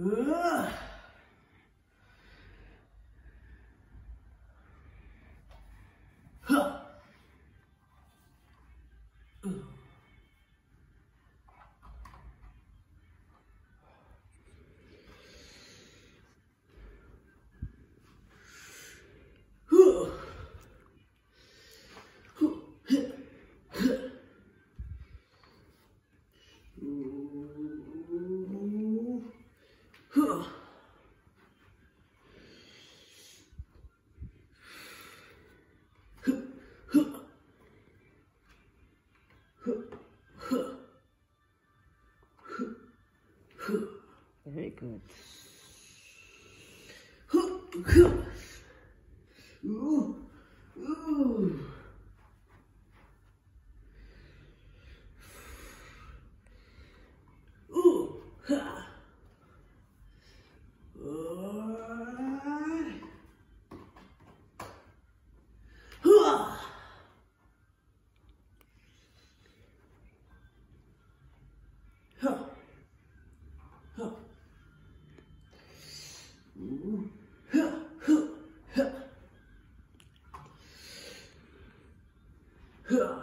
Ugh. Huh. Very good. Ooh. Ooh. Ooh. Ha. Alright. Hua. Huh. Huh. Ooh. Huh. Huh. Huh. Huh. Ooh.